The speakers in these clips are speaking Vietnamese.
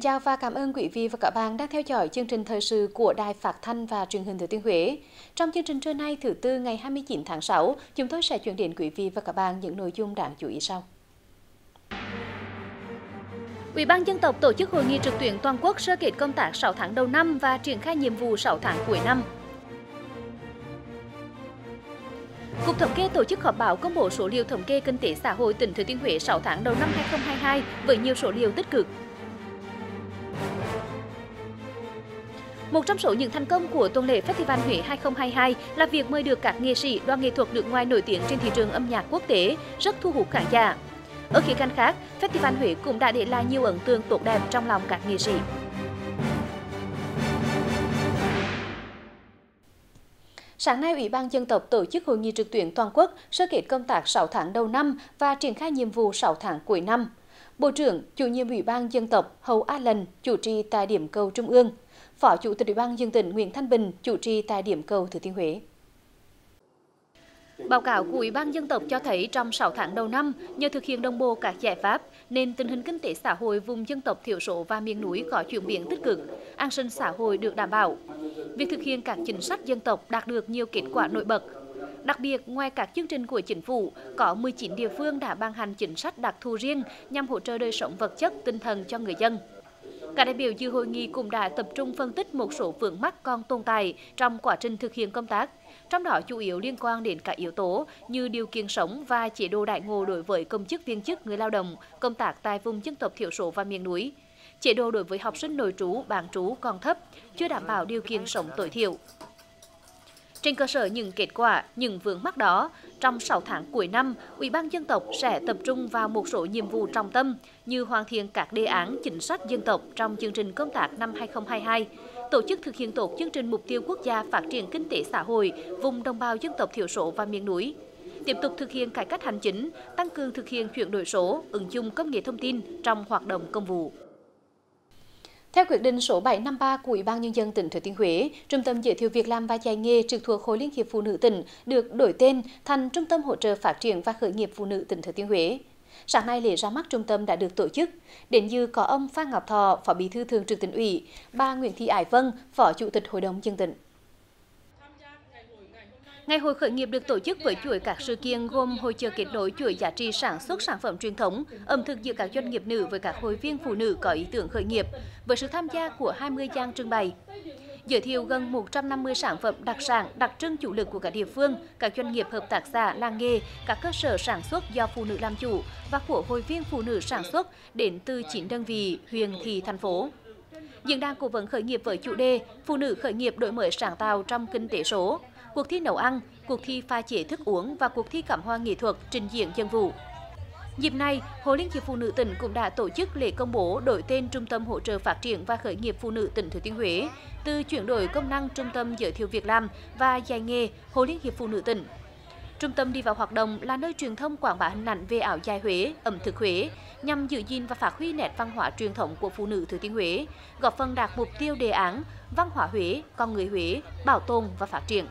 kính chào và cảm ơn quý vị và các bạn đang theo dõi chương trình thời sự của Đài Phát thanh và Truyền hình Thừa Thiên Huế. Trong chương trình trưa nay thứ tư ngày 29 tháng 6, chúng tôi sẽ chuyển đến quý vị và các bạn những nội dung đáng chú ý sau. Ủy ban dân tộc tổ chức hội nghị trực tuyến toàn quốc sơ kết công tác 6 tháng đầu năm và triển khai nhiệm vụ 6 tháng cuối năm. Cục Thống kê tổ chức họp báo công bố số liệu thống kê kinh tế xã hội tỉnh Thừa Thiên Huế 6 tháng đầu năm 2022 với nhiều số liệu tích cực. Một trong số những thành công của tuần lễ Festival Huế 2022 là việc mời được các nghệ sĩ, đoàn nghệ thuật nước ngoài nổi tiếng trên thị trường âm nhạc quốc tế, rất thu hút khán giả. Ở khía cạnh khác, Festival Huế cũng đã để lại nhiều ấn tượng tốt đẹp trong lòng các nghệ sĩ. Sáng nay, Ủy ban dân tộc tổ chức hội nghị trực tuyến toàn quốc sơ kết công tác 6 tháng đầu năm và triển khai nhiệm vụ 6 tháng cuối năm. Bộ trưởng, chủ nhiệm Ủy ban dân tộc Hầu A Lần chủ trì tại điểm cầu Trung ương. Phó Chủ tịch Ủy ban dân tỉnh Nguyễn Thanh Bình chủ trì tại điểm cầu Thừa Thiên Huế. Báo cáo của Ủy ban dân tộc cho thấy trong 6 tháng đầu năm, nhờ thực hiện đồng bộ các giải pháp, nên tình hình kinh tế xã hội vùng dân tộc thiểu số và miền núi có chuyển biến tích cực, an sinh xã hội được đảm bảo. Việc thực hiện các chính sách dân tộc đạt được nhiều kết quả nổi bật. Đặc biệt, ngoài các chương trình của chính phủ, có 19 địa phương đã ban hành chính sách đặc thù riêng nhằm hỗ trợ đời sống vật chất, tinh thần cho người dân. Các đại biểu dự hội nghị cũng đã tập trung phân tích một số vướng mắc còn tồn tại trong quá trình thực hiện công tác, trong đó chủ yếu liên quan đến các yếu tố như điều kiện sống và chế độ đại ngộ đối với công chức viên chức người lao động công tác tại vùng dân tộc thiểu số và miền núi. Chế độ đối với học sinh nội trú, bán trú còn thấp, chưa đảm bảo điều kiện sống tối thiểu. Trên cơ sở những kết quả, những vướng mắc đó, trong 6 tháng cuối năm, Ủy ban dân tộc sẽ tập trung vào một số nhiệm vụ trọng tâm như hoàn thiện các đề án chính sách dân tộc trong chương trình công tác năm 2022, tổ chức thực hiện tốt chương trình mục tiêu quốc gia phát triển kinh tế xã hội vùng đồng bào dân tộc thiểu số và miền núi. Tiếp tục thực hiện cải cách hành chính, tăng cường thực hiện chuyển đổi số, ứng dụng công nghệ thông tin trong hoạt động công vụ. Theo quyết định số 753 của Ủy ban nhân dân tỉnh Thừa Thiên Huế, Trung tâm giới thiệu việc làm và dạy nghề trực thuộc Hội Liên hiệp Phụ nữ tỉnh được đổi tên thành Trung tâm hỗ trợ phát triển và khởi nghiệp phụ nữ tỉnh Thừa Thiên Huế. Sáng nay lễ ra mắt trung tâm đã được tổ chức. Đến dự có ông Phan Ngọc Thọ, Phó Bí thư Thường trực tỉnh ủy, bà Nguyễn Thị Ái Vân, Phó Chủ tịch Hội đồng dân tỉnh. Ngày hội khởi nghiệp được tổ chức với chuỗi các sự kiện gồm hội chợ kết nối chuỗi giá trị sản xuất sản phẩm truyền thống, ẩm thực giữa các doanh nghiệp nữ với các hội viên phụ nữ có ý tưởng khởi nghiệp, với sự tham gia của 20 gian trưng bày. Giới thiệu gần 150 sản phẩm đặc sản, đặc trưng chủ lực của các địa phương, các doanh nghiệp hợp tác xã, làng nghề, các cơ sở sản xuất do phụ nữ làm chủ và của hội viên phụ nữ sản xuất đến từ 9 đơn vị, huyện, thị, thành phố. Diễn đàn cố vấn khởi nghiệp với chủ đề Phụ nữ khởi nghiệp đổi mới sáng tạo trong kinh tế số cuộc thi nấu ăn, cuộc thi pha chế thức uống và cuộc thi cắm hoa nghệ thuật trình diễn dân vụ. Dịp này, Hội Liên hiệp Phụ nữ tỉnh cũng đã tổ chức lễ công bố đổi tên Trung tâm hỗ trợ phát triển và khởi nghiệp phụ nữ tỉnh Thừa Thiên Huế từ chuyển đổi công năng Trung tâm giới thiệu việc làm và dạy nghề Hội Liên hiệp Phụ nữ tỉnh. Trung tâm đi vào hoạt động là nơi truyền thông quảng bá hình ảnh về áo dài Huế, ẩm thực Huế nhằm giữ gìn và phát huy nét văn hóa truyền thống của phụ nữ Thừa Thiên Huế, góp phần đạt mục tiêu đề án văn hóa Huế, con người Huế, bảo tồn và phát triển.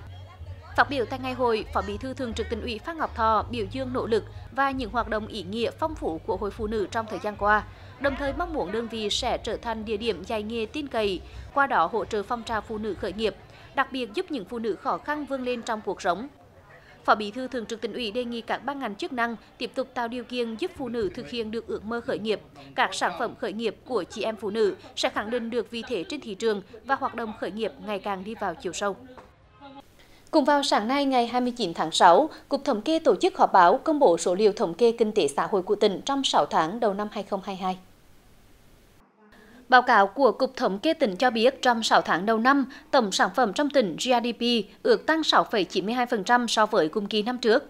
Phát biểu tại ngày hội, Phó Bí thư Thường trực Tỉnh ủy Phan Ngọc Thọ biểu dương nỗ lực và những hoạt động ý nghĩa phong phú của Hội Phụ nữ trong thời gian qua, đồng thời mong muốn đơn vị sẽ trở thành địa điểm dạy nghề tin cậy, qua đó hỗ trợ phong trào phụ nữ khởi nghiệp, đặc biệt giúp những phụ nữ khó khăn vươn lên trong cuộc sống. Phó Bí thư Thường trực Tỉnh ủy đề nghị các ban ngành chức năng tiếp tục tạo điều kiện giúp phụ nữ thực hiện được ước mơ khởi nghiệp. Các sản phẩm khởi nghiệp của chị em phụ nữ sẽ khẳng định được vị thế trên thị trường và hoạt động khởi nghiệp ngày càng đi vào chiều sâu. Cùng vào sáng nay ngày 29 tháng 6, Cục Thống kê tổ chức họp báo công bố số liệu thống kê kinh tế xã hội của tỉnh trong 6 tháng đầu năm 2022. Báo cáo của Cục Thống kê tỉnh cho biết trong 6 tháng đầu năm, tổng sản phẩm trong tỉnh GDP ước tăng 6,92% so với cùng kỳ năm trước.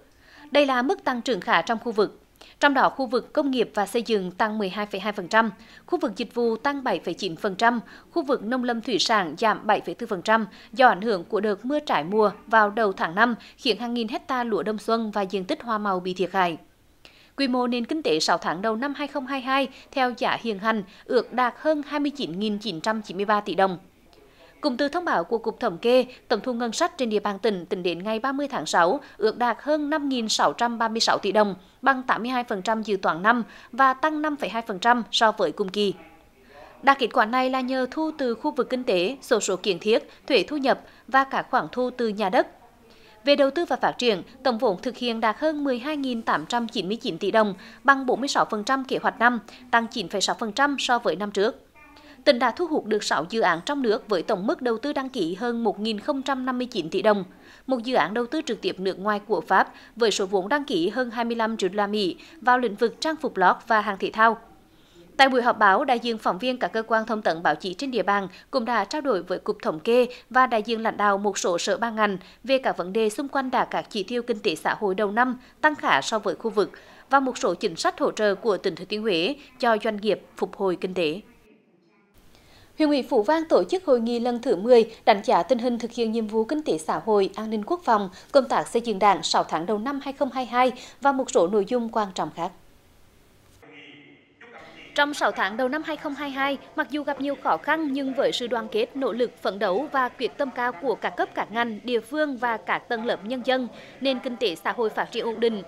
Đây là mức tăng trưởng khá trong khu vực. Trong đó khu vực công nghiệp và xây dựng tăng 12,2%, khu vực dịch vụ tăng 7,9%, khu vực nông lâm thủy sản giảm 7,4% do ảnh hưởng của đợt mưa trái mùa vào đầu tháng 5 khiến hàng nghìn hecta lúa đông xuân và diện tích hoa màu bị thiệt hại. Quy mô nền kinh tế 6 tháng đầu năm 2022 theo giá hiện hành ước đạt hơn 29.993 tỷ đồng. Cùng từ thông báo của Cục Thống kê, tổng thu ngân sách trên địa bàn tỉnh tính đến ngày 30 tháng 6 ước đạt hơn 5.636 tỷ đồng, bằng 82% dự toán năm và tăng 5,2% so với cùng kỳ. Đạt kết quả này là nhờ thu từ khu vực kinh tế, sổ số kiến thiết, thuế thu nhập và các khoản thu từ nhà đất. Về đầu tư và phát triển, tổng vốn thực hiện đạt hơn 12.899 tỷ đồng, bằng 46% kế hoạch năm, tăng 9,6% so với năm trước. Tỉnh đã thu hút được 6 dự án trong nước với tổng mức đầu tư đăng ký hơn 1.059 tỷ đồng. Một dự án đầu tư trực tiếp nước ngoài của Pháp với số vốn đăng ký hơn 25 triệu đô la Mỹ vào lĩnh vực trang phục lót và hàng thể thao. Tại buổi họp báo, đại diện phóng viên các cơ quan thông tấn báo chí trên địa bàn cũng đã trao đổi với Cục Thống kê và đại diện lãnh đạo một số sở ban ngành về các vấn đề xung quanh đạt các chỉ tiêu kinh tế xã hội đầu năm tăng khả so với khu vực và một số chính sách hỗ trợ của tỉnh Thừa Thiên Huế cho doanh nghiệp phục hồi kinh tế. Huyện ủy Phú Vang tổ chức hội nghị lần thứ 10 đánh giá tình hình thực hiện nhiệm vụ kinh tế xã hội, an ninh quốc phòng, công tác xây dựng Đảng 6 tháng đầu năm 2022 và một số nội dung quan trọng khác. Trong 6 tháng đầu năm 2022, mặc dù gặp nhiều khó khăn nhưng với sự đoàn kết, nỗ lực phấn đấu và quyết tâm cao của các cấp các ngành, địa phương và các tầng lớp nhân dân, nền kinh tế xã hội phát triển ổn định.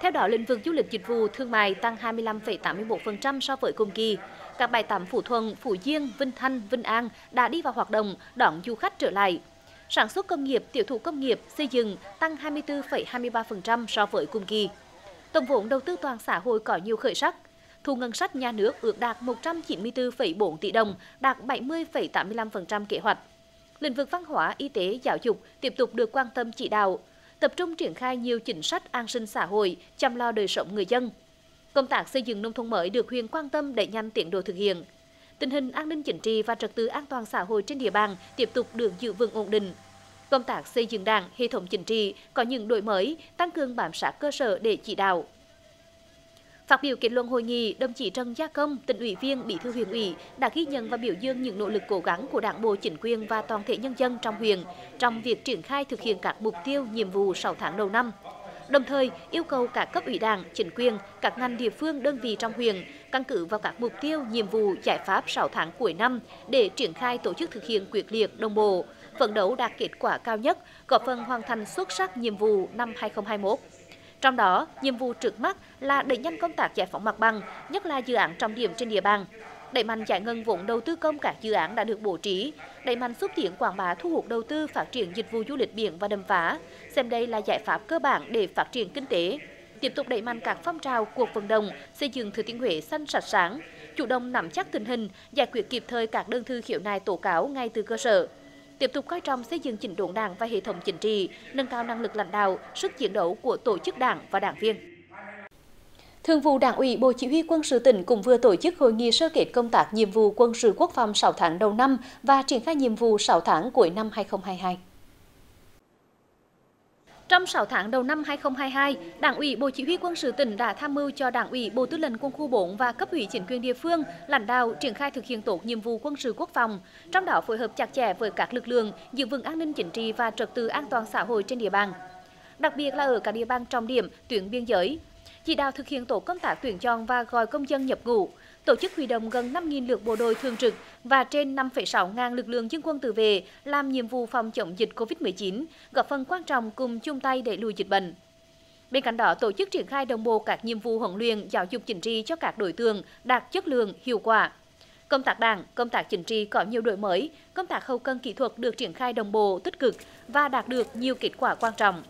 Theo đó, lĩnh vực du lịch dịch vụ thương mại tăng 25,81% so với cùng kỳ. Các bãi tắm Phú Thuận, Phú Diên, Vinh Thanh, Vinh An đã đi vào hoạt động, đón du khách trở lại. Sản xuất công nghiệp, tiểu thủ công nghiệp, xây dựng tăng 24,23% so với cùng kỳ. Tổng vốn đầu tư toàn xã hội có nhiều khởi sắc, thu ngân sách nhà nước ước đạt 194,4 tỷ đồng, đạt 70,85% kế hoạch. Lĩnh vực văn hóa, y tế, giáo dục tiếp tục được quan tâm chỉ đạo, tập trung triển khai nhiều chính sách an sinh xã hội, chăm lo đời sống người dân. Công tác xây dựng nông thôn mới được huyện quan tâm đẩy nhanh tiến độ thực hiện. Tình hình an ninh chính trị và trật tự an toàn xã hội trên địa bàn tiếp tục được giữ vững ổn định. Công tác xây dựng đảng, hệ thống chính trị có những đổi mới, tăng cường bám sát cơ sở để chỉ đạo, Phát biểu kết luận hội nghị, đồng chí Trần Gia Công, tỉnh ủy viên, bí thư huyện ủy đã ghi nhận và biểu dương những nỗ lực cố gắng của Đảng bộ, chính quyền và toàn thể nhân dân trong huyện trong việc triển khai thực hiện các mục tiêu, nhiệm vụ 6 tháng đầu năm. Đồng thời, yêu cầu các cấp ủy Đảng, chính quyền, các ngành địa phương, đơn vị trong huyện căn cứ vào các mục tiêu, nhiệm vụ, giải pháp 6 tháng cuối năm để triển khai tổ chức thực hiện quyết liệt, đồng bộ, phấn đấu đạt kết quả cao nhất, góp phần hoàn thành xuất sắc nhiệm vụ năm 2021. Trong đó, nhiệm vụ trước mắt là đẩy nhanh công tác giải phóng mặt bằng, nhất là dự án trọng điểm trên địa bàn. Đẩy mạnh giải ngân vốn đầu tư công các dự án đã được bố trí, đẩy mạnh xúc tiến quảng bá thu hút đầu tư phát triển dịch vụ du lịch biển và đầm phá, xem đây là giải pháp cơ bản để phát triển kinh tế. Tiếp tục đẩy mạnh các phong trào cuộc vận động xây dựng Thừa Thiên Huế xanh sạch sáng, chủ động nắm chắc tình hình, giải quyết kịp thời các đơn thư khiếu nại tố cáo ngay từ cơ sở tiếp tục coi trọng xây dựng chỉnh đốn đảng và hệ thống chính trị, nâng cao năng lực lãnh đạo, sức chiến đấu của tổ chức đảng và đảng viên. Thường vụ Đảng ủy Bộ Chỉ huy Quân sự tỉnh cũng vừa tổ chức hội nghị sơ kết công tác nhiệm vụ quân sự quốc phòng 6 tháng đầu năm và triển khai nhiệm vụ 6 tháng cuối năm 2022. Trong 6 tháng đầu năm 2022, Đảng ủy Bộ Chỉ huy Quân sự tỉnh đã tham mưu cho Đảng ủy Bộ Tư lệnh Quân khu 4 và cấp ủy chính quyền địa phương, lãnh đạo triển khai thực hiện tốt nhiệm vụ quân sự quốc phòng, trong đó phối hợp chặt chẽ với các lực lượng giữ vững an ninh chính trị và trật tự an toàn xã hội trên địa bàn. Đặc biệt là ở các địa bàn trọng điểm, tuyến biên giới, chỉ đạo thực hiện tổ công tác tuyển chọn và gọi công dân nhập ngũ, tổ chức huy động gần 5.000 lượt bộ đội thường trực và trên 5,6 ngàn lực lượng dân quân tự vệ làm nhiệm vụ phòng chống dịch COVID-19, góp phần quan trọng cùng chung tay để lùi dịch bệnh. Bên cạnh đó, tổ chức triển khai đồng bộ các nhiệm vụ huấn luyện giáo dục chính trị cho các đối tượng đạt chất lượng, hiệu quả. Công tác đảng, công tác chính trị có nhiều đổi mới, công tác hậu cần kỹ thuật được triển khai đồng bộ, tích cực và đạt được nhiều kết quả quan trọng.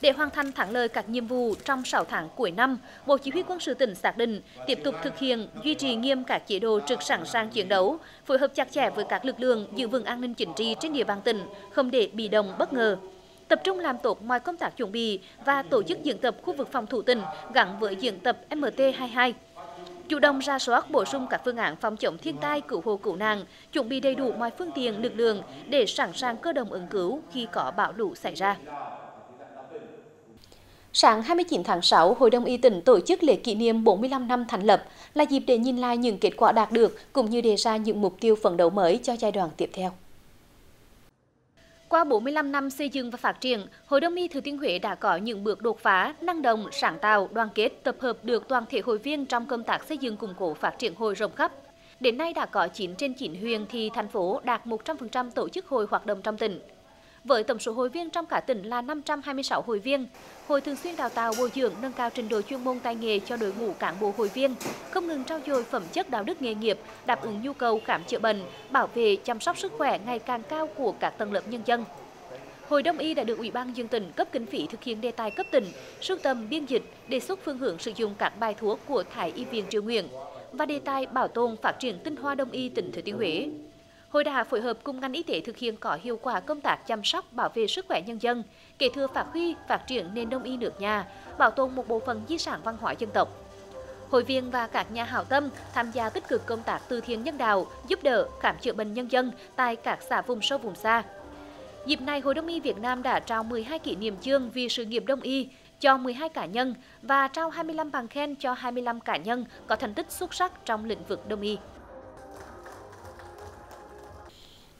Để hoàn thành thắng lợi các nhiệm vụ trong 6 tháng cuối năm, Bộ Chỉ huy quân sự tỉnh xác định tiếp tục thực hiện duy trì nghiêm các chế độ trực sẵn sàng chiến đấu, phối hợp chặt chẽ với các lực lượng giữ vững an ninh chính trị trên địa bàn tỉnh, không để bị động bất ngờ. Tập trung làm tốt mọi công tác chuẩn bị và tổ chức diễn tập khu vực phòng thủ tỉnh gắn với diễn tập MT22 chủ động ra soát bổ sung các phương án phòng chống thiên tai cứu hộ cứu nạn chuẩn bị đầy đủ mọi phương tiện lực lượng để sẵn sàng cơ động ứng cứu khi có bão lũ xảy ra. Sáng 29 tháng 6, Hội đồng y tỉnh tổ chức lễ kỷ niệm 45 năm thành lập là dịp để nhìn lại những kết quả đạt được cũng như đề ra những mục tiêu phấn đấu mới cho giai đoạn tiếp theo. Qua 45 năm xây dựng và phát triển, Hội đồng y Thừa Thiên Huế đã có những bước đột phá, năng động, sáng tạo, đoàn kết, tập hợp được toàn thể hội viên trong công tác xây dựng củng cố phát triển hội rộng khắp. Đến nay đã có 9 trên 9 huyện thì thành phố đạt 100% tổ chức hội hoạt động trong tỉnh với tổng số hội viên trong cả tỉnh là 526 hội viên. Hội thường xuyên đào tạo bồi dưỡng nâng cao trình độ chuyên môn tay nghề cho đội ngũ cán bộ hội viên, không ngừng trau dồi phẩm chất đạo đức nghề nghiệp, đáp ứng nhu cầu khám chữa bệnh, bảo vệ chăm sóc sức khỏe ngày càng cao của các tầng lớp nhân dân. Hội Đông y đã được Ủy ban dân tỉnh cấp kinh phí thực hiện đề tài cấp tỉnh, sưu tầm biên dịch, đề xuất phương hướng sử dụng các bài thuốc của Thái y viện Triều Nguyễn và đề tài bảo tồn phát triển tinh hoa đông y tỉnh Thừa Thiên Huế. Hội đã phối hợp cùng ngành y tế thực hiện có hiệu quả công tác chăm sóc bảo vệ sức khỏe nhân dân, kế thừa phát huy phát triển nền đông y nước nhà, bảo tồn một bộ phận di sản văn hóa dân tộc. Hội viên và các nhà hảo tâm tham gia tích cực công tác từ thiện nhân đạo, giúp đỡ khám chữa bệnh nhân dân tại các xã vùng sâu vùng xa. Dịp này, Hội Đông y Việt Nam đã trao 12 kỷ niệm chương vì sự nghiệp đông y cho 12 cá nhân và trao 25 bằng khen cho 25 cá nhân có thành tích xuất sắc trong lĩnh vực đông y.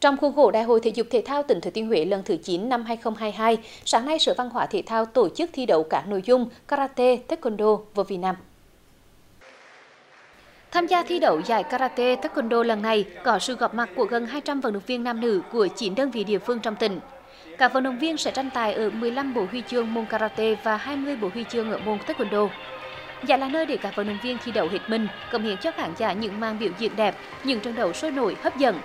Trong khuôn khổ Đại hội Thể dục Thể thao tỉnh Thừa Thiên Huế lần thứ 9 năm 2022, sáng nay Sở Văn hóa Thể thao tổ chức thi đấu các nội dung karate, taekwondo và Việt Nam. Tham gia thi đấu giải karate taekwondo lần này có sự góp mặt của gần 200 vận động viên nam nữ của 9 đơn vị địa phương trong tỉnh. Các vận động viên sẽ tranh tài ở 15 bộ huy chương môn karate và 20 bộ huy chương ở môn taekwondo. Giải là nơi để các vận động viên thi đấu hết mình, cống hiến cho khán giả những màn biểu diễn đẹp, những trận đấu sôi nổi hấp dẫn.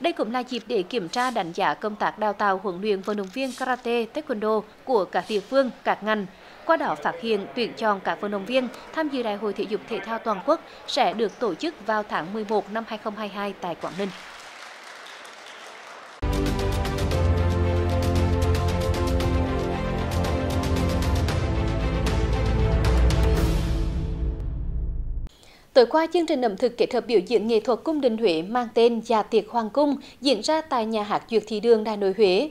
Đây cũng là dịp để kiểm tra đánh giá công tác đào tạo huấn luyện vận động viên karate, taekwondo của các địa phương, các ngành, qua đó phát hiện tuyển chọn các vận động viên tham dự Đại hội Thể dục Thể thao Toàn quốc sẽ được tổ chức vào tháng 11 năm 2022 tại Quảng Ninh. Tối qua, chương trình ẩm thực kết hợp biểu diễn nghệ thuật cung đình Huế mang tên Dạ tiệc Hoàng cung diễn ra tại nhà hát Duyệt Thị Đường Đại Nội Huế.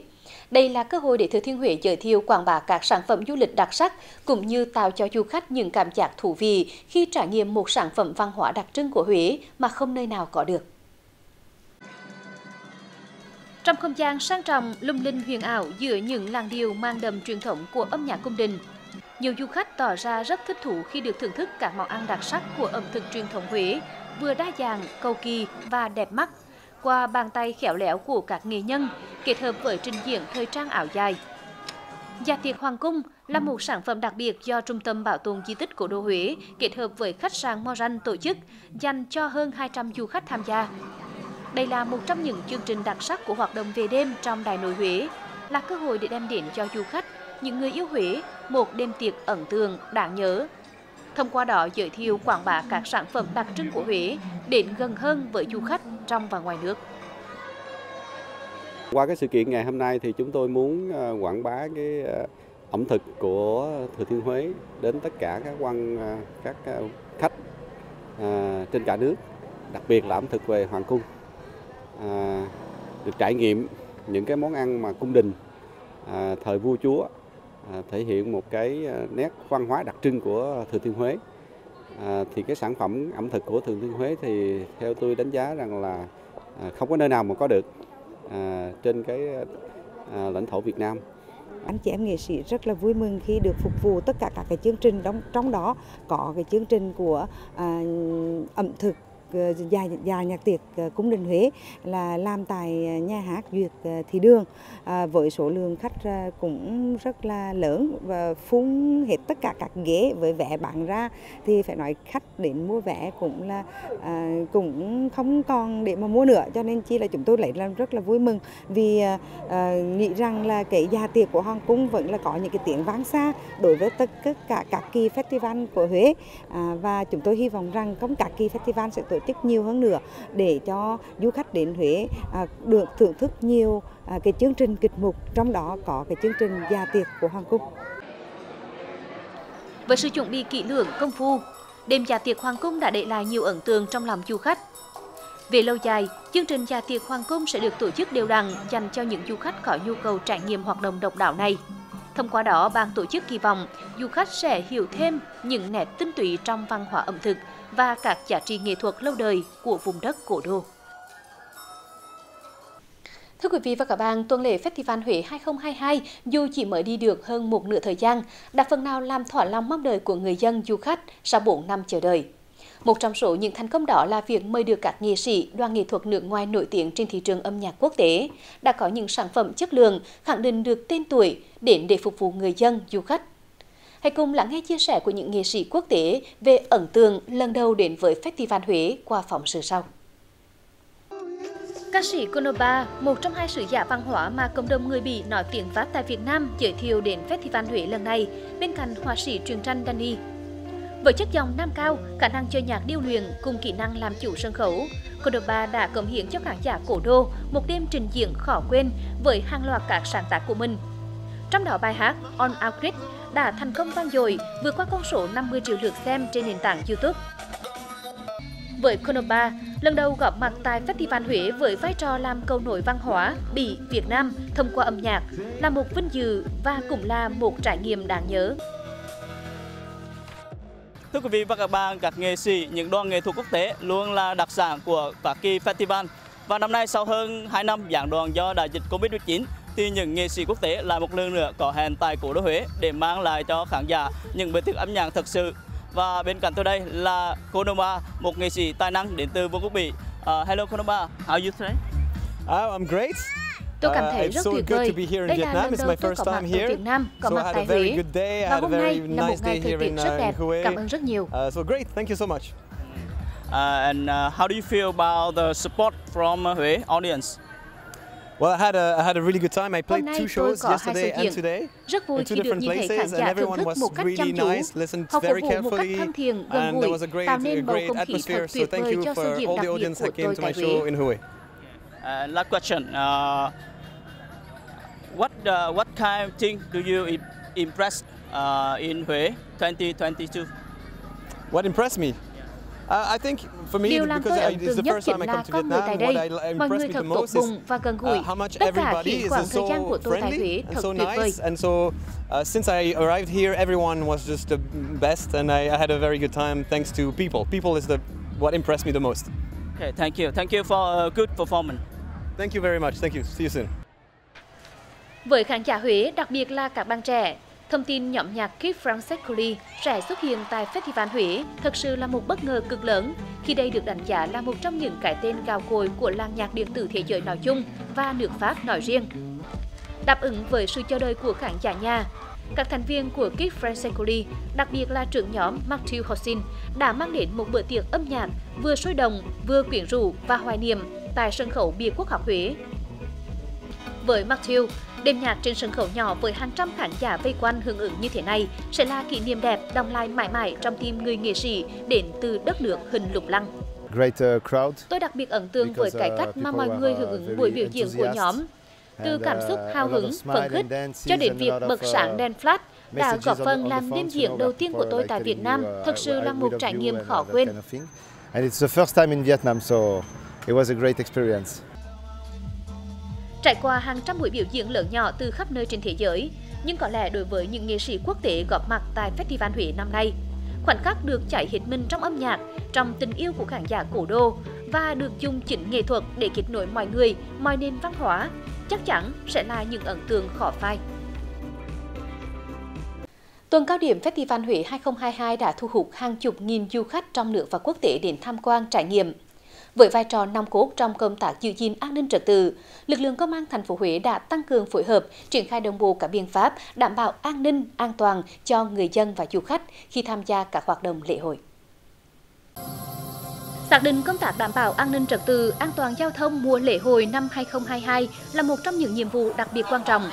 Đây là cơ hội để Thừa Thiên Huế giới thiệu quảng bá các sản phẩm du lịch đặc sắc cũng như tạo cho du khách những cảm giác thú vị khi trải nghiệm một sản phẩm văn hóa đặc trưng của Huế mà không nơi nào có được. Trong không gian sang trọng, lung linh huyền ảo giữa những làn điệu mang đậm truyền thống của âm nhạc cung đình, nhiều du khách tỏ ra rất thích thú khi được thưởng thức các món ăn đặc sắc của ẩm thực truyền thống Huế, vừa đa dạng, cầu kỳ và đẹp mắt qua bàn tay khéo léo của các nghệ nhân kết hợp với trình diễn thời trang áo dài. Dạ tiệc Hoàng cung là một sản phẩm đặc biệt do Trung tâm Bảo tồn di tích Cố đô Huế kết hợp với khách sạn Moran tổ chức dành cho hơn 200 du khách tham gia. Đây là một trong những chương trình đặc sắc của hoạt động về đêm trong Đại nội Huế, là cơ hội để đem đến cho du khách, những người yêu Huế, một đêm tiệc ấn tượng, đáng nhớ thông qua đó giới thiệu quảng bá các sản phẩm đặc trưng của Huế đến gần hơn với du khách trong và ngoài nước. Qua cái sự kiện ngày hôm nay thì chúng tôi muốn ờ, quảng bá cái ờ, ẩm thực của Thừa Thiên Huế đến tất cả các quan ờ, các khách trên cả nước, đặc biệt là ẩm thực về hoàng cung. được trải nghiệm những cái món ăn mà cung đình thời vua chúa À, thể hiện một cái à, nét văn hóa đặc trưng của Thừa Thiên Huế. À, thì cái sản phẩm ẩm thực của Thừa Thiên Huế thì theo tôi đánh giá rằng là à, không có nơi nào mà có được à, trên cái à, lãnh thổ Việt Nam. Anh chị em nghệ sĩ rất là vui mừng khi được phục vụ tất cả các cái chương trình trong trong đó có cái chương trình của à, ẩm thực Ờ, dài dài nhạc tiệc ờ, cung đình Huế là làm tại nhà hát duyệt ờ, thị đường. Với số lượng khách cũng rất là lớn và phun hết tất cả các ghế với vé bán ra. Thì phải nói khách đến mua vé cũng là cũng không còn để mà mua nữa, cho nên chi là chúng tôi lấy làm rất là vui mừng. Vì nghĩ rằng là cái gia tiệc của hoàng cung vẫn là có những cái tiếng vang xa đối với tất cả các kỳ festival của Huế. Và chúng tôi hy vọng rằng trong các kỳ festival sẽ tổ chức nhiều hơn nữa để cho du khách đến Huế à, được thưởng thức nhiều à, cái chương trình kịch mục trong đó có cái chương trình gia tiệc của Hoàng cung. Với sự chuẩn bị kỹ lưỡng công phu, đêm gia tiệc Hoàng cung đã để lại nhiều ấn tượng trong lòng du khách. Về lâu dài, chương trình gia tiệc Hoàng cung sẽ được tổ chức đều đặn dành cho những du khách có nhu cầu trải nghiệm hoạt động độc đáo này. Thông qua đó, ban tổ chức kỳ vọng du khách sẽ hiểu thêm những nét tinh túy trong văn hóa ẩm thực và các giá trị nghệ thuật lâu đời của vùng đất cổ đô. Thưa quý vị và các bạn, tuần lễ Festival Huế 2022 dù chỉ mới đi được hơn một nửa thời gian, đã phần nào làm thỏa lòng mong đợi của người dân du khách sau 4 năm chờ đợi. Một trong số những thành công đó là việc mời được các nghệ sĩ, đoàn nghệ thuật nước ngoài nổi tiếng trên thị trường âm nhạc quốc tế, đã có những sản phẩm chất lượng, khẳng định được tên tuổi đến để phục vụ người dân, du khách. Hãy cùng lắng nghe chia sẻ của những nghệ sĩ quốc tế về ẩn tượng lần đầu đến với Festival Huế qua phóng sự sau. Ca sĩ Konoba, một trong hai sứ giả văn hóa mà cộng đồng người Bỉ nói tiếng Pháp tại Việt Nam giới thiệu đến Festival Huế lần này, bên cạnh họa sĩ truyền tranh Danny. Với chất giọng nam cao, khả năng chơi nhạc điêu luyện cùng kỹ năng làm chủ sân khấu, Konoba đã cống hiến cho khán giả cổ đô một đêm trình diễn khó quên với hàng loạt các sáng tác của mình. Trong đó bài hát On Our Grid đã thành công vang dội, vượt qua con số 50 triệu lượt xem trên nền tảng YouTube. Với Konoba, lần đầu góp mặt tại Festival Huế với vai trò làm cầu nối văn hóa Bỉ Việt Nam thông qua âm nhạc là một vinh dự và cũng là một trải nghiệm đáng nhớ. Thưa quý vị và các bạn, các nghệ sĩ, những đoàn nghệ thuật quốc tế luôn là đặc sản của các kỳ festival. Và năm nay sau hơn 2 năm giảng đoàn do đại dịch Covid-19 thì những nghệ sĩ quốc tế lại một lần nữa có hẹn tại cổ đô Huế để mang lại cho khán giả những bữa tiệc âm nhạc thật sự. Và bên cạnh tôi đây là Konoma, một nghệ sĩ tài năng đến từ Vương quốc Bỉ. Uh, hello Konoma, how are you today? Oh, I'm great. Tôi cảm thấy rất tuyệt vời. Đây là lần đầu tôi có mặt ở Việt Nam, có mặt tại Huế. Và hôm nay là một ngày thời tiết rất đẹp. Cảm ơn rất nhiều. Uh, so great, thank you so much. Uh, and uh, how do you feel about the support from uh, Huế audience? Well, I had a I had a really good time. I played two shows yesterday and today rất vui in two khi được different nhìn thấy khán places, and giả thưởng everyone thức một was cách really chăm chú. nice, listened Họ phục very vụ một cách carefully, thân thiện, gần and there gũi, was a great tạo nên bầu great không khí atmosphere. thật So tuyệt thank vời you cho for sự kiện all đặc the biệt audience của that came tôi to my tại show Huế. in Hue. Uh, last question. Uh, what uh, what kind of thing do you impress uh, in Huế 2022? What impressed me? Uh, I think for me, Điều làm because tôi ấn it's tượng the nhất first chính time I come là to con người Vietnam. tại What đây. I Mọi impressed người me thật the tốt most is bụng và gần gũi. uh, how much Tất cả everybody khiến is khoảng so thời gian của tôi tại Huế friendly and thật so tuyệt vời. nice, and so uh, since I arrived here, everyone was just the best, and I, I had a very good time thanks to people. People is the what impressed me the most. Okay, thank you. Thank you for a good performance. Thank you very much. Thank you. See you soon. Với khán giả Huế, đặc biệt là các bạn trẻ, thông tin nhóm nhạc Kid Francescoli sẽ xuất hiện tại Festival Huế thật sự là một bất ngờ cực lớn khi đây được đánh giá là một trong những cái tên gạo cội của làng nhạc điện tử thế giới nói chung và nước Pháp nói riêng. Đáp ứng với sự chờ đợi của khán giả nhà, các thành viên của Kid Francescoli, đặc biệt là trưởng nhóm Matthew Hossin, đã mang đến một bữa tiệc âm nhạc vừa sôi động, vừa quyến rũ và hoài niệm tại sân khấu Bia Quốc học Huế. Với Matthew, đêm nhạc trên sân khấu nhỏ với hàng trăm khán giả vây quanh hưởng ứng như thế này sẽ là kỷ niệm đẹp đong lại mãi mãi trong tim người nghệ sĩ đến từ đất nước hình lục lăng. Tôi đặc biệt ấn tượng với cái uh, cách mà mọi người uh, hưởng ứng buổi biểu diễn của nhóm. Từ cảm xúc uh, hào lot of hứng, phấn khích cho đến việc bật sáng đèn flash đã góp phần làm đêm diễn đầu tiên của tôi tại Việt Nam thật sự là một trải nghiệm khó quên. And it's the first time in Vietnam, so it was a great experience. Trải qua hàng trăm buổi biểu diễn lớn nhỏ từ khắp nơi trên thế giới, nhưng có lẽ đối với những nghệ sĩ quốc tế góp mặt tại Festival Huế năm nay, khoảnh khắc được chảy hết mình trong âm nhạc, trong tình yêu của khán giả cổ đô và được dùng chính nghệ thuật để kết nối mọi người, mọi nền văn hóa, chắc chắn sẽ là những ấn tượng khó phai. Tuần cao điểm Festival Huế 2022 đã thu hút hàng chục nghìn du khách trong nước và quốc tế đến tham quan trải nghiệm. Với vai trò nòng cốt trong công tác giữ gìn an ninh trật tự, lực lượng công an thành phố Huế đã tăng cường phối hợp, triển khai đồng bộ các biện pháp đảm bảo an ninh, an toàn cho người dân và du khách khi tham gia các hoạt động lễ hội. Xác định công tác đảm bảo an ninh trật tự, an toàn giao thông mùa lễ hội năm 2022 là một trong những nhiệm vụ đặc biệt quan trọng.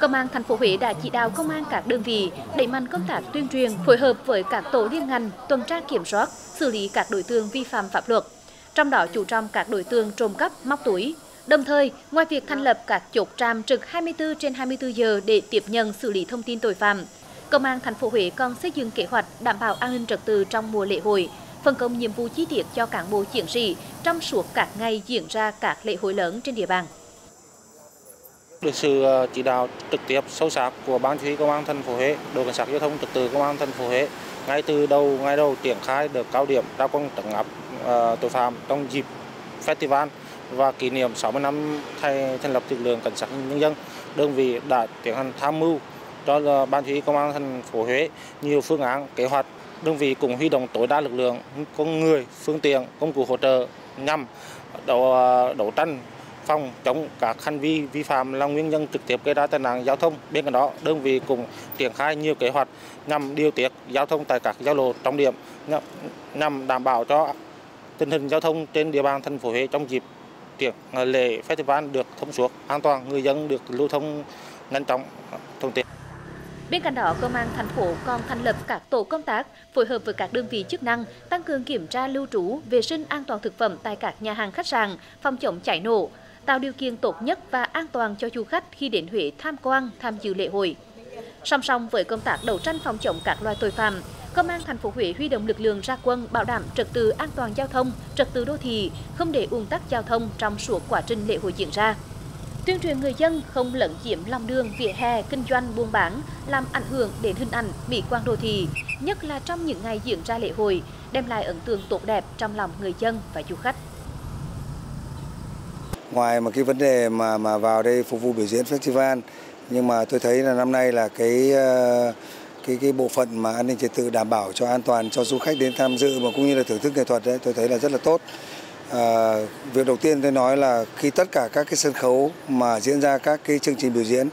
Công an thành phố Huế đã chỉ đạo công an các đơn vị đẩy mạnh công tác tuyên truyền, phối hợp với các tổ liên ngành tuần tra kiểm soát, xử lý các đối tượng vi phạm pháp luật. Trong đó chú trọng các đối tượng trộm cắp, móc túi. Đồng thời, ngoài việc thành lập các chốt trạm trực 24 trên 24 giờ để tiếp nhận xử lý thông tin tội phạm, Công an thành phố Huế còn xây dựng kế hoạch đảm bảo an ninh trật tự trong mùa lễ hội, phân công nhiệm vụ chi tiết cho cán bộ chiến sĩ trong suốt các ngày diễn ra các lễ hội lớn trên địa bàn. được sự ờ, chỉ đạo trực tiếp sâu sát của ban chỉ huy công an thành phố Huế, đội cảnh sát giao thông trật tự công an thành phố Huế ngay từ đầu ngay đầu triển khai được cao điểm ra quân trấn áp Ờ, tội phạm trong dịp festival và kỷ niệm 60 năm thay thành lập lực lượng cảnh sát nhân dân đơn vị đã tiến hành tham mưu cho ban chỉ huy công an thành phố Huế nhiều phương án kế hoạch đơn vị cũng huy động tối đa lực lượng con người phương tiện công cụ hỗ trợ nhằm đấu ờ, đấu tranh phòng chống các hành vi vi phạm là nguyên nhân trực tiếp gây ra tai nạn giao thông. Bên cạnh đó, đơn vị cũng triển khai nhiều kế hoạch nhằm điều tiết giao thông tại các giao lộ trọng điểm nhằm đảm bảo cho tình hình giao thông trên địa bàn thành phố Huế trong dịp triển lễ festival được thông suốt, an toàn, người dân được lưu thông nhanh chóng, thuận tiện. Bên cạnh đó, Công an thành phố còn thành lập các tổ công tác phối hợp với các đơn vị chức năng tăng cường kiểm tra lưu trú, vệ sinh an toàn thực phẩm tại các nhà hàng khách sạn, phòng chống cháy nổ, tạo điều kiện tốt nhất và an toàn cho du khách khi đến Huế tham quan, tham dự lễ hội. Song song với công tác đấu tranh phòng chống các loại tội phạm, Công an thành phố Huế huy động lực lượng ra quân bảo đảm trật tự an toàn giao thông, trật tự đô thị, không để ùn tắc giao thông trong suốt quá trình lễ hội diễn ra. Tuyên truyền người dân không lấn chiếm lòng đường, vỉa hè, kinh doanh buôn bán, làm ảnh hưởng đến hình ảnh, mỹ quan đô thị, nhất là trong những ngày diễn ra lễ hội, đem lại ấn tượng tốt đẹp trong lòng người dân và du khách. Ngoài một cái vấn đề mà mà vào đây phục vụ biểu diễn festival, nhưng mà tôi thấy là năm nay là cái uh, cái cái bộ phận mà an ninh trật tự đảm bảo cho an toàn cho du khách đến tham dự và cũng như là thưởng thức nghệ thuật đấy tôi thấy là rất là tốt. À, việc đầu tiên tôi nói là khi tất cả các cái sân khấu mà diễn ra các cái chương trình biểu diễn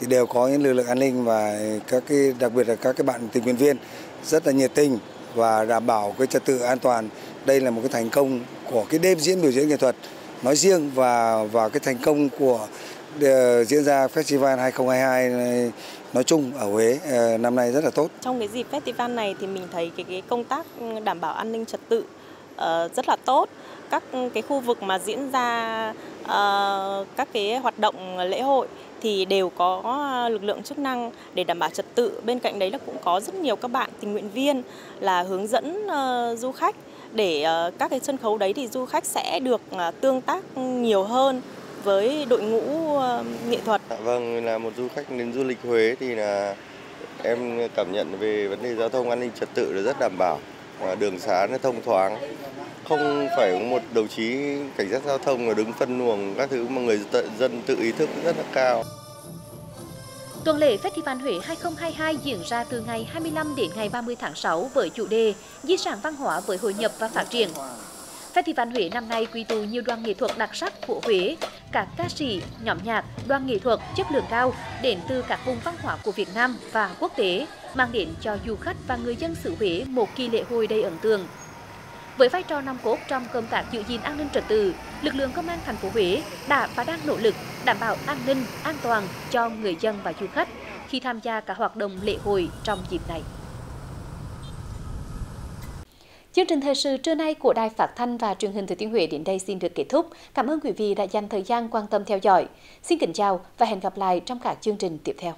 thì đều có những lực lượng an ninh và các cái đặc biệt là các cái bạn tình nguyện viên rất là nhiệt tình và đảm bảo cái trật tự an toàn. Đây là một cái thành công của cái đêm diễn biểu diễn nghệ thuật nói riêng và và cái thành công của ờ, diễn ra Festival 2022 nói chung ở Huế ờ, năm nay rất là tốt. Trong cái dịp festival này thì mình thấy cái, cái công tác đảm bảo an ninh trật tự uh, rất là tốt. Các cái khu vực mà diễn ra uh, các cái hoạt động lễ hội thì đều có lực lượng chức năng để đảm bảo trật tự. Bên cạnh đấy là cũng có rất nhiều các bạn tình nguyện viên là hướng dẫn uh, du khách để uh, các cái sân khấu đấy thì du khách sẽ được uh, tương tác nhiều hơn với đội ngũ uh, nghệ thuật. Dạ vâng, là một du khách đến du lịch Huế thì là em cảm nhận về vấn đề giao thông an ninh trật tự là rất đảm bảo đường xá nó thông thoáng không phải một đồng chí cảnh sát giao thông ở đứng phân luồng các thứ mà người dân tự ý thức rất là cao. Tuần lễ Festival Huế 2022 diễn ra từ ngày 25 đến ngày 30 tháng 6 với chủ đề Di sản văn hóa với hội nhập và phát triển. Festival Huế năm nay quy tụ nhiều đoàn nghệ thuật đặc sắc của Huế, các ca sĩ, nhóm nhạc, đoàn nghệ thuật chất lượng cao đến từ các vùng văn hóa của Việt Nam và quốc tế, mang đến cho du khách và người dân xứ Huế một kỳ lễ hội đầy ấn tượng. Với vai trò nòng cốt trong công tác giữ gìn an ninh trật tự, lực lượng công an thành phố Huế đã và đang nỗ lực đảm bảo an ninh, an toàn cho người dân và du khách khi tham gia các hoạt động lễ hội trong dịp này. Chương trình thời sự trưa nay của Đài Phát thanh và Truyền hình Thừa Thiên Huế đến đây xin được kết thúc. Cảm ơn quý vị đã dành thời gian quan tâm theo dõi. Xin kính chào và hẹn gặp lại trong các chương trình tiếp theo.